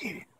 get it.